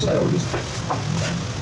さようです。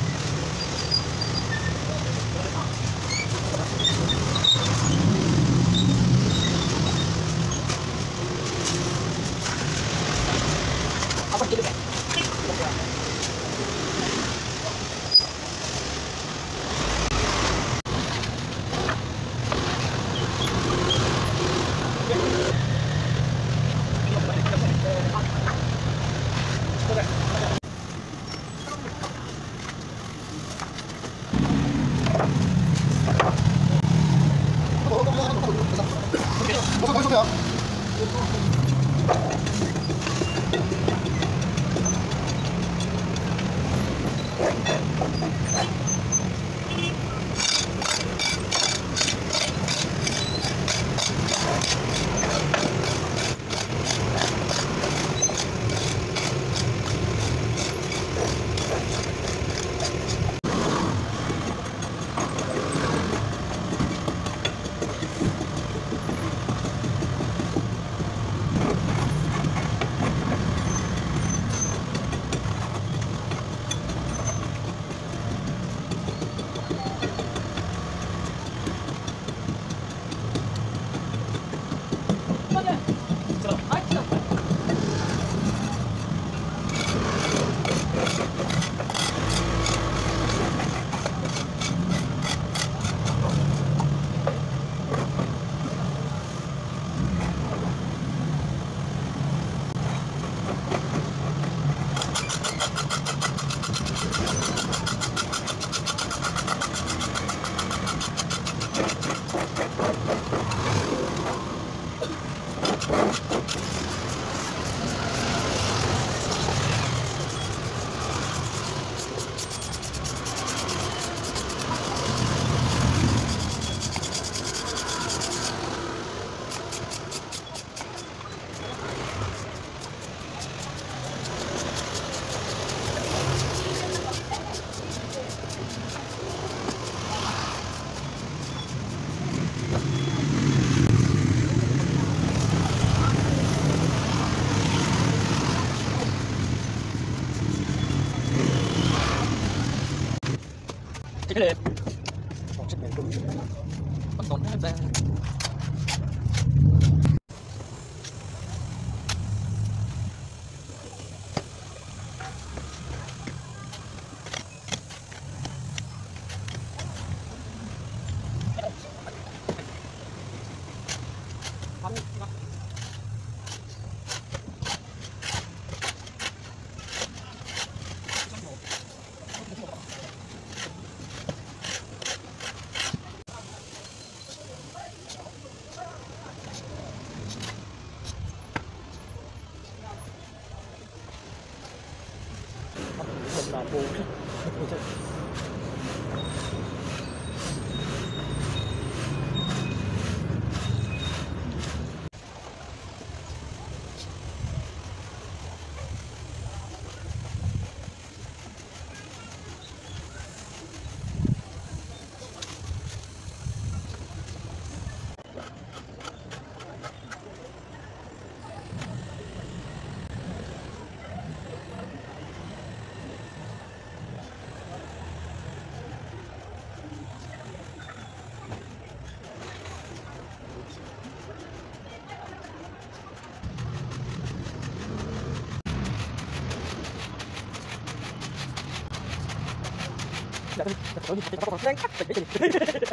ちょっと待ってください。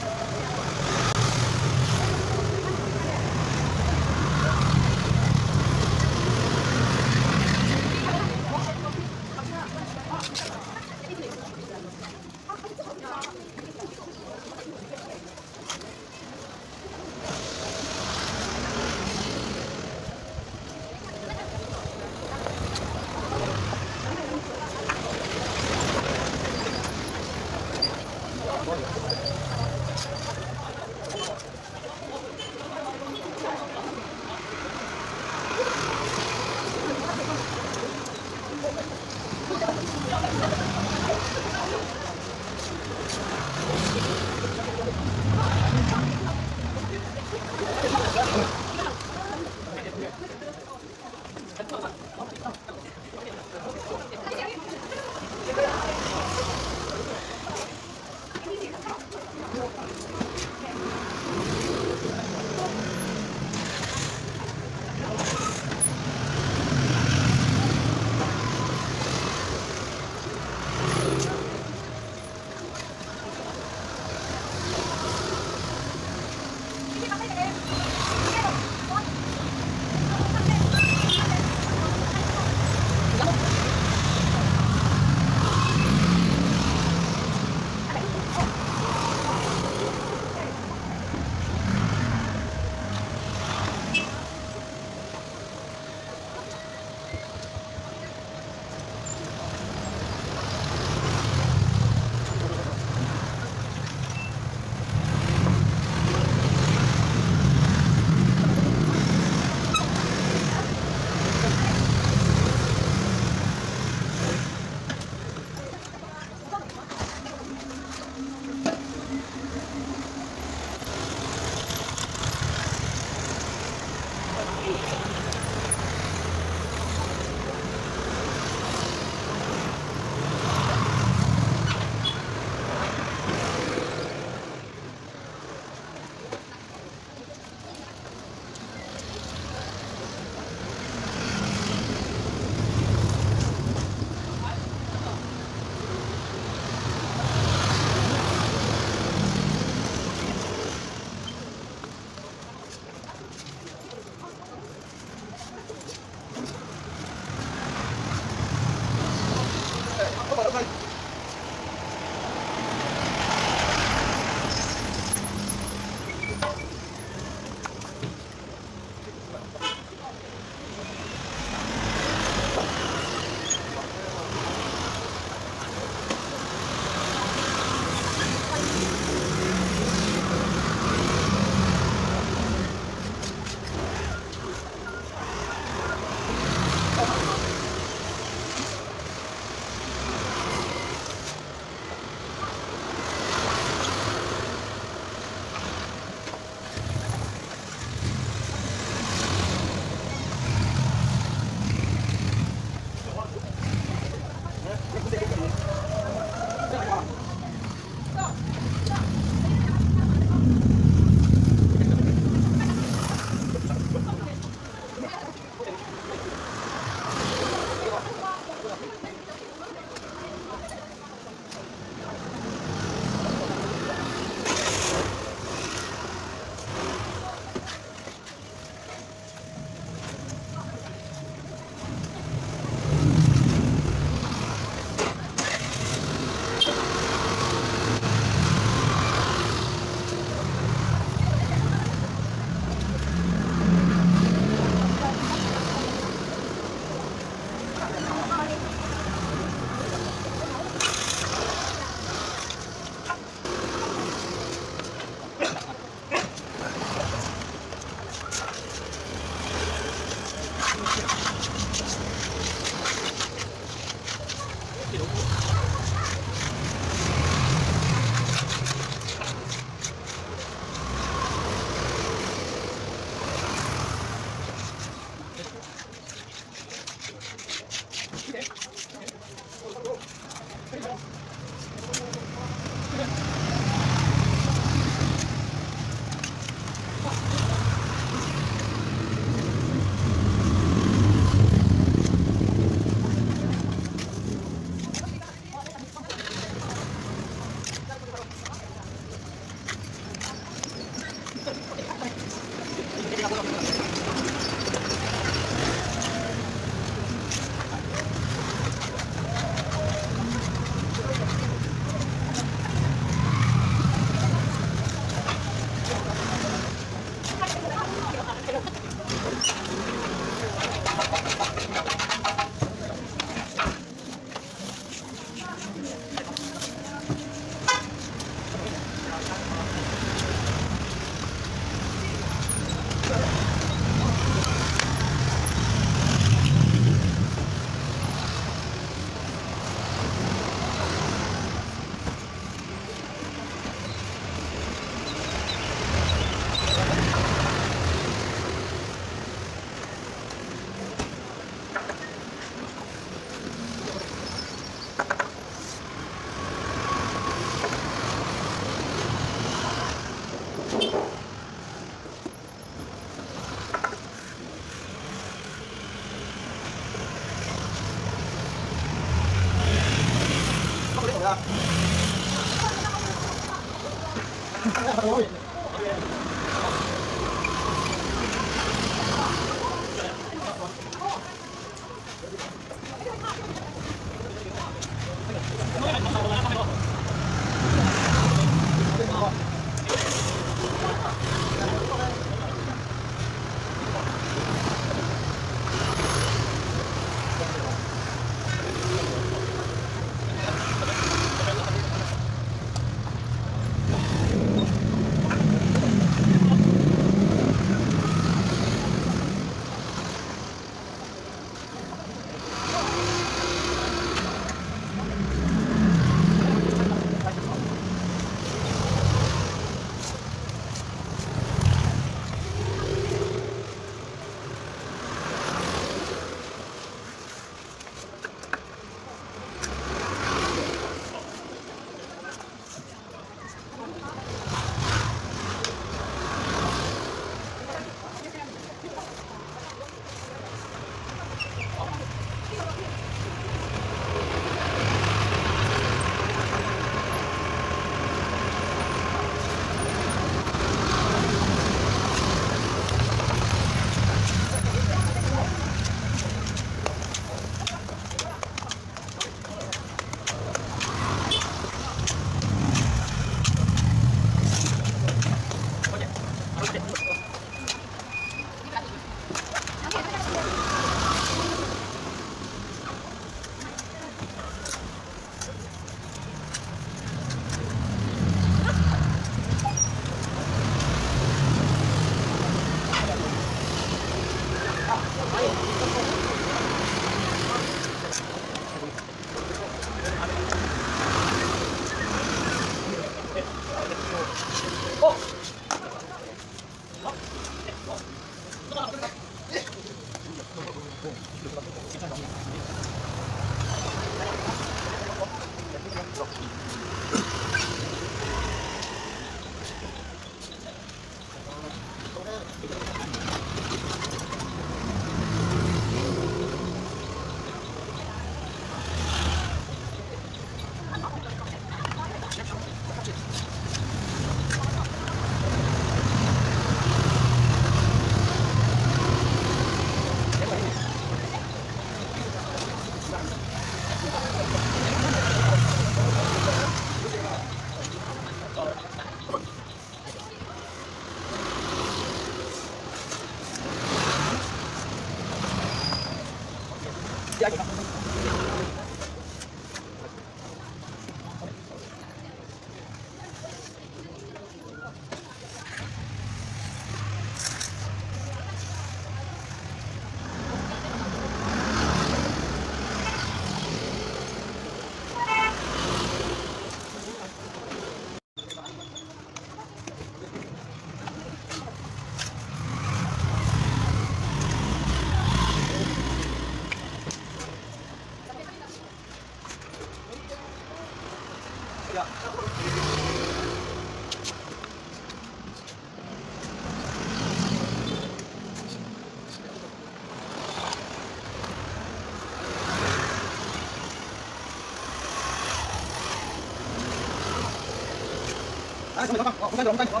我们赶走我们赶紧走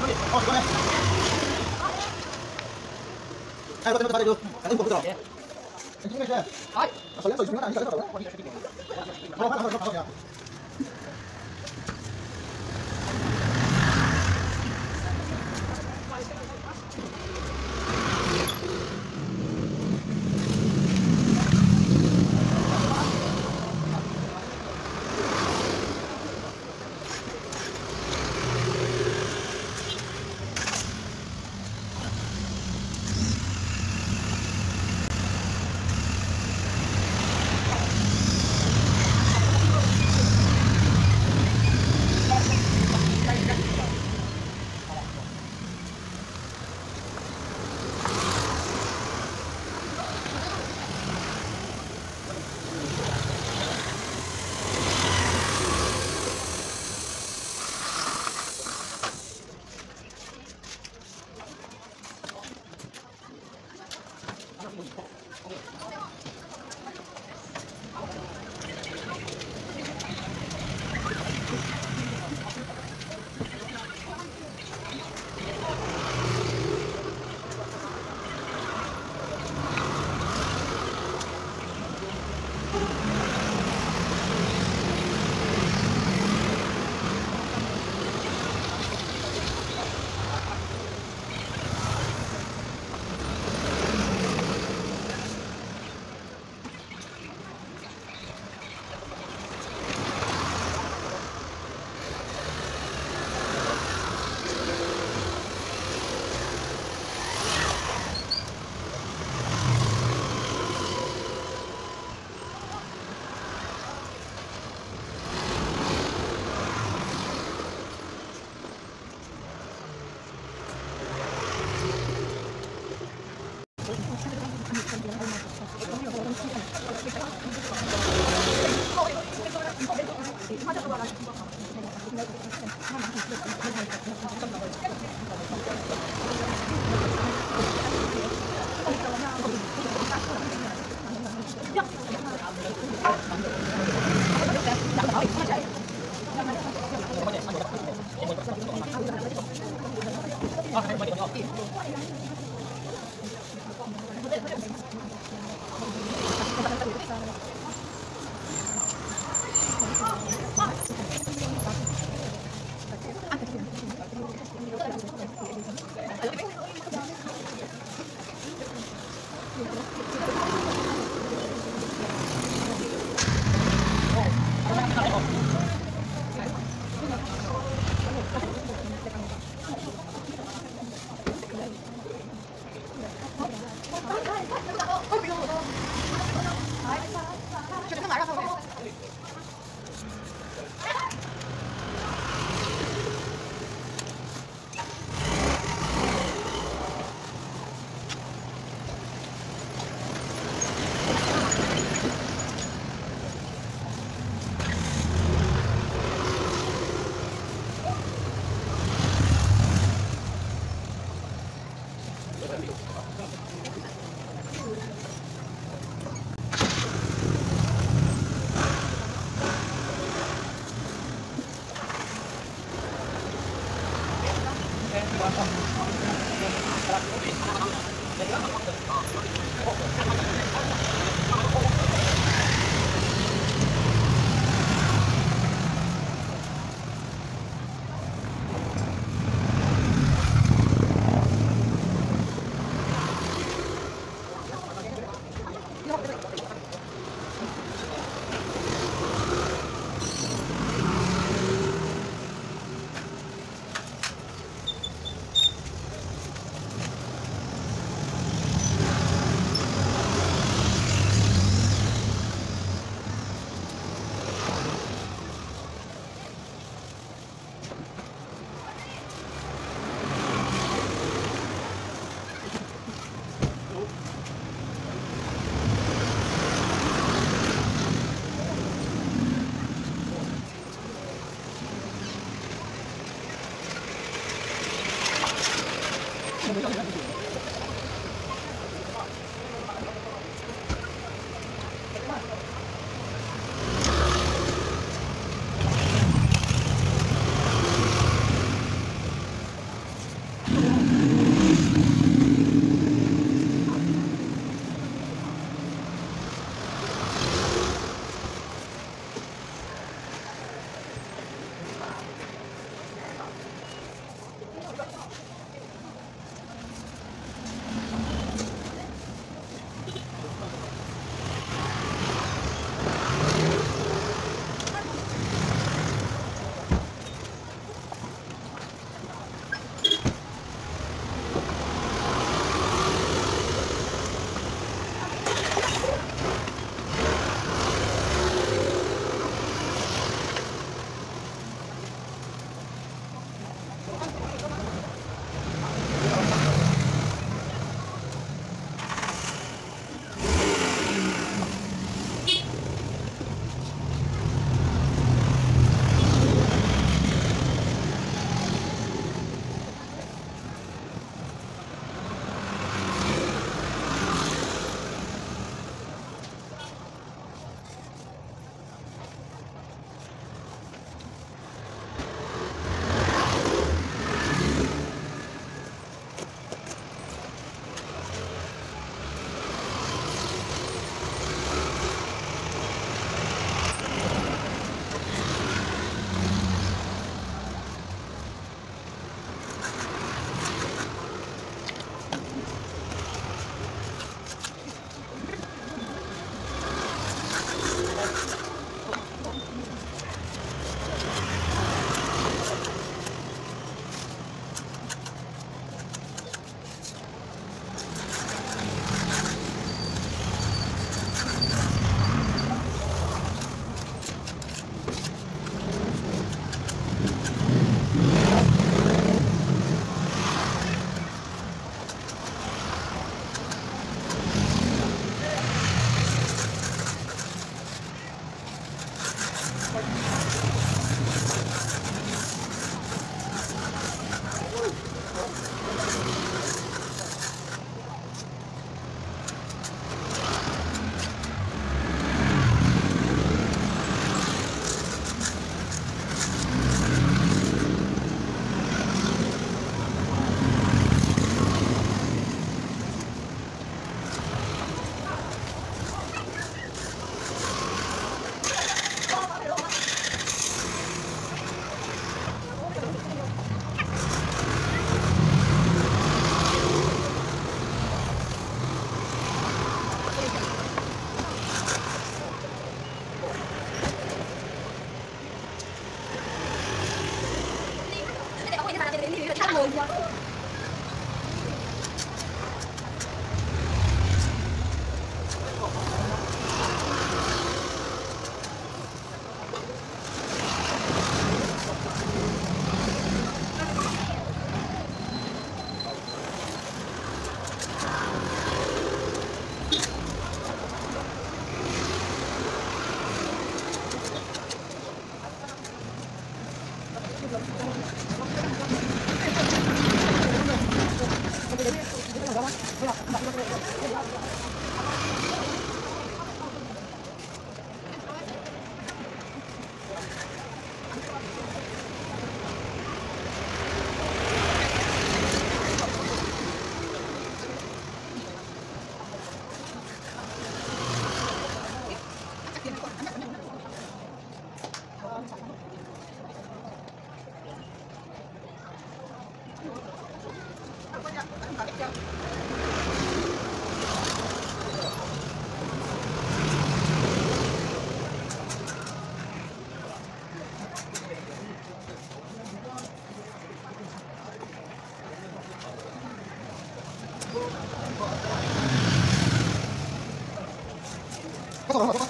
这里好赶紧走赶紧过来走赶紧过来去诶手手就不用打你走了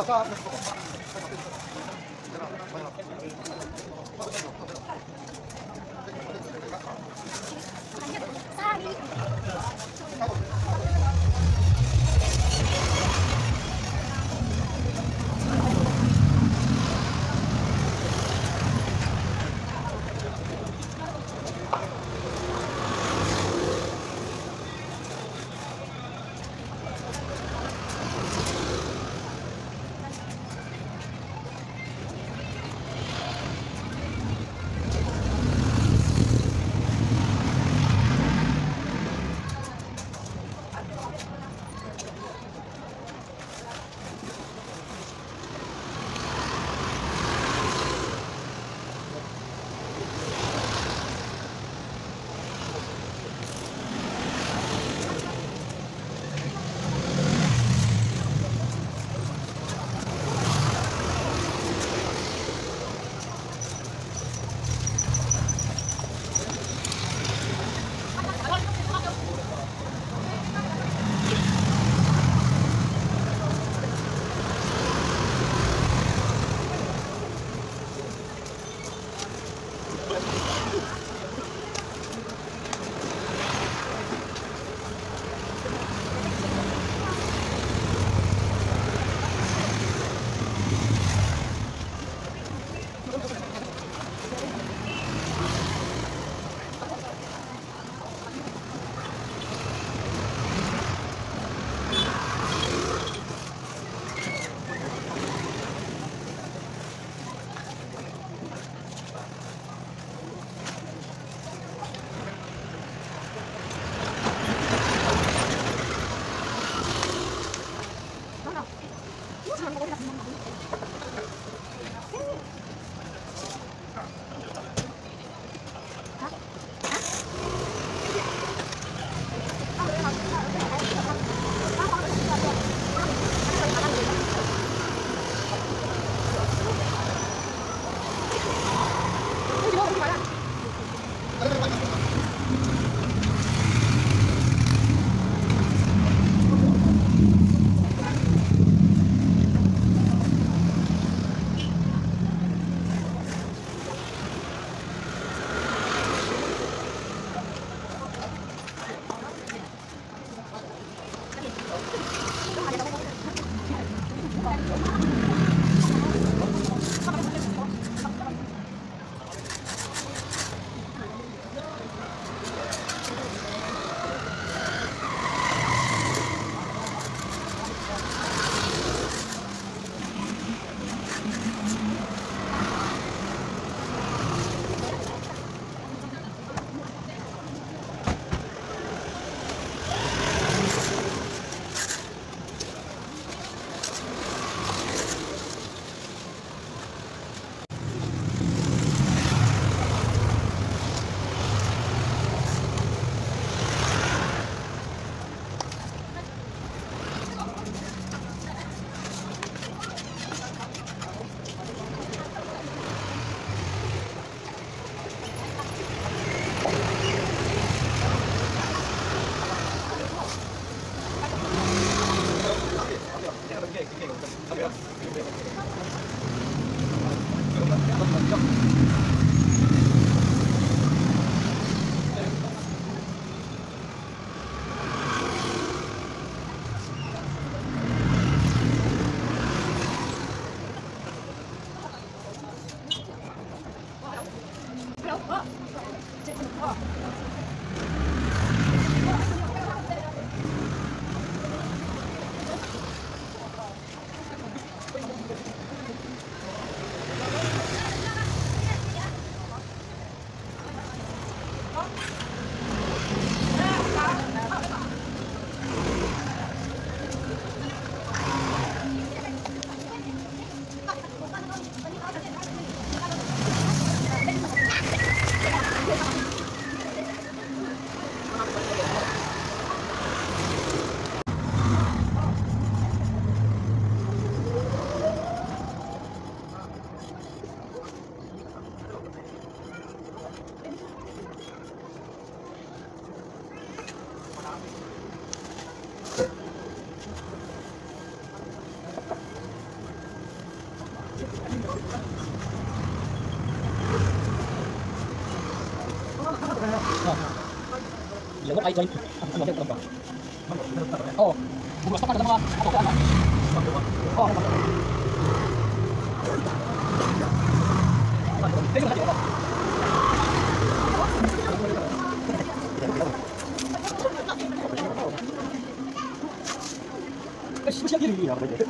off. up? Ya, gua kayak Aku mau lihat Oh, gua masak ada mga ako ka Oh. Thank you. y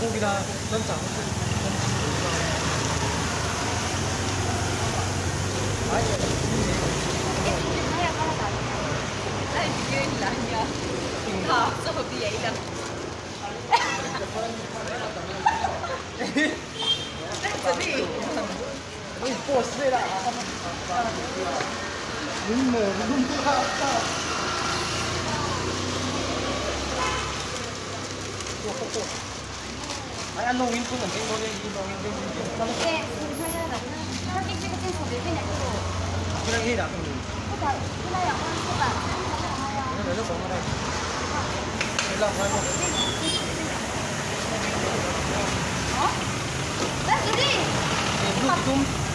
닭고기랑 일로 윙크는 찐거리 일로 윙크 이게 괜찮아요 나는 사진 찍을 때 저는 내고 그냥 일 나쁜 거 그다 그나 영화 소바 그냥 내서 먹으라 일로 와 말고 어? 나 그리 좀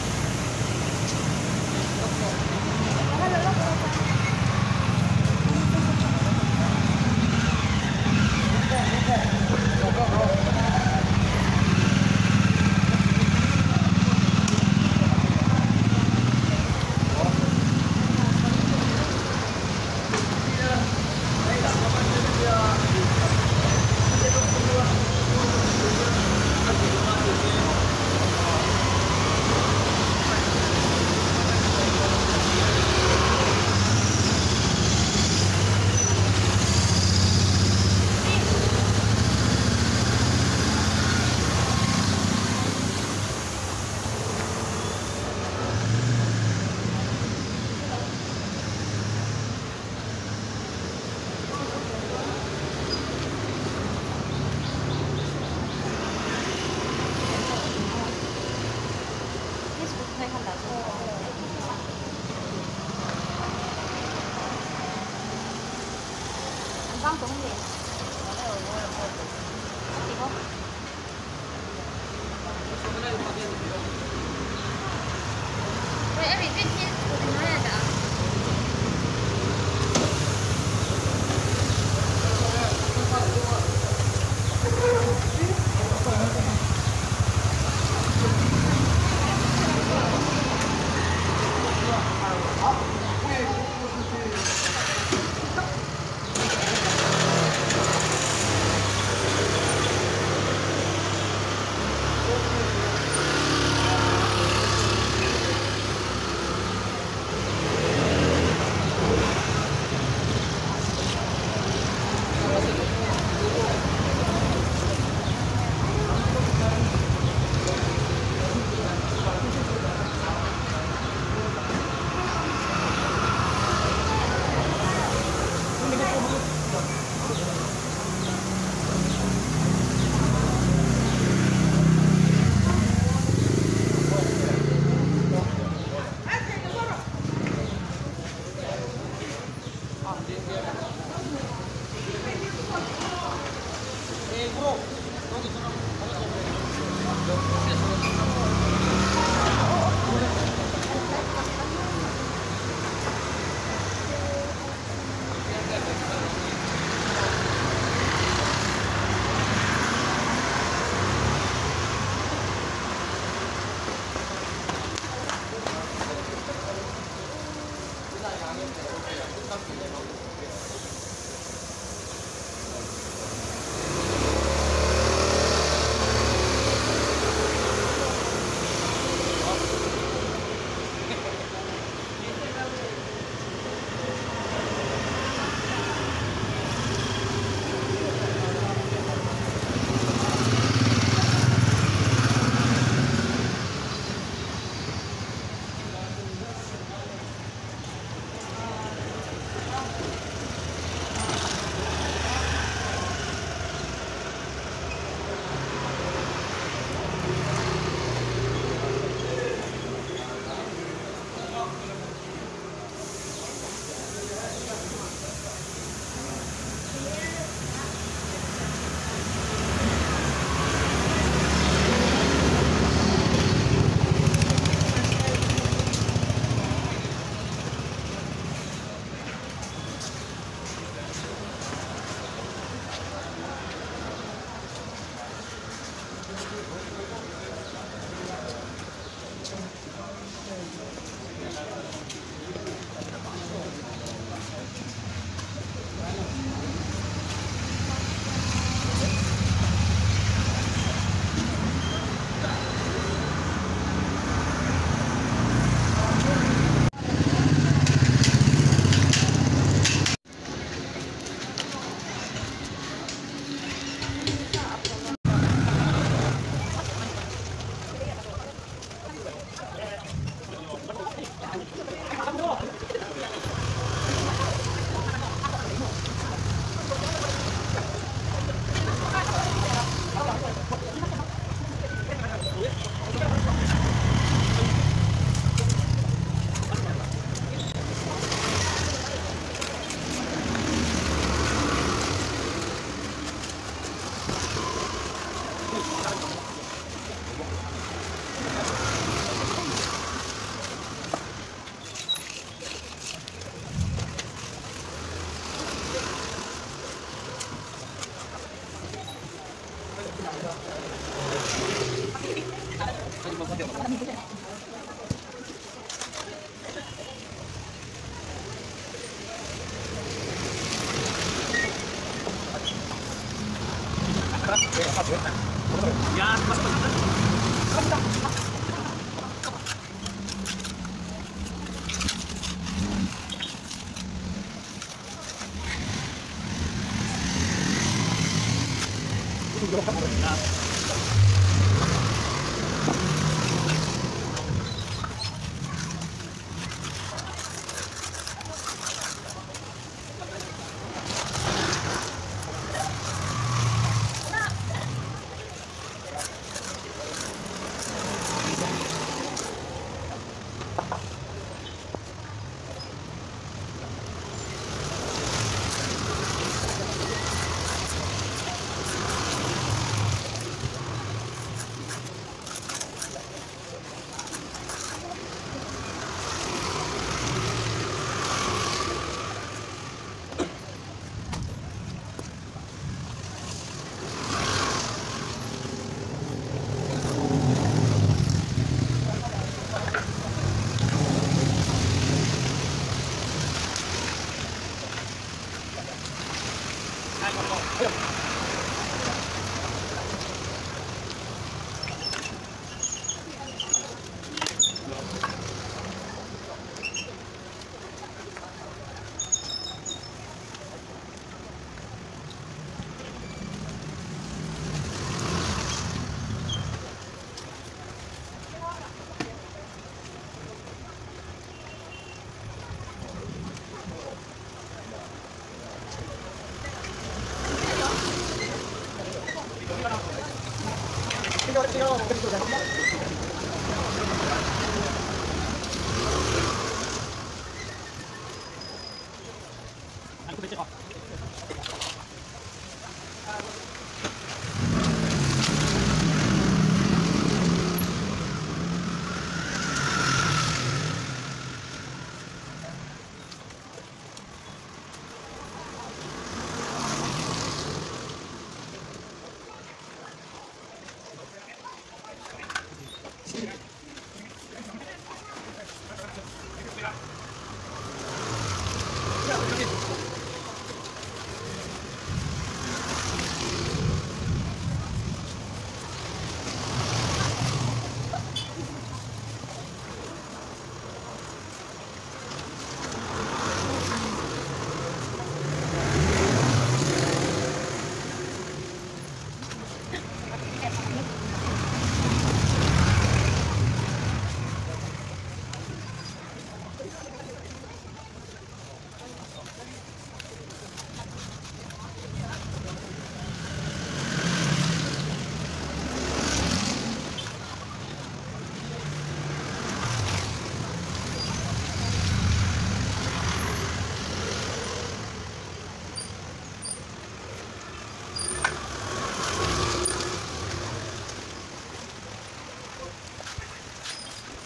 哎呦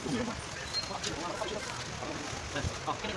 动作好这个手慢好看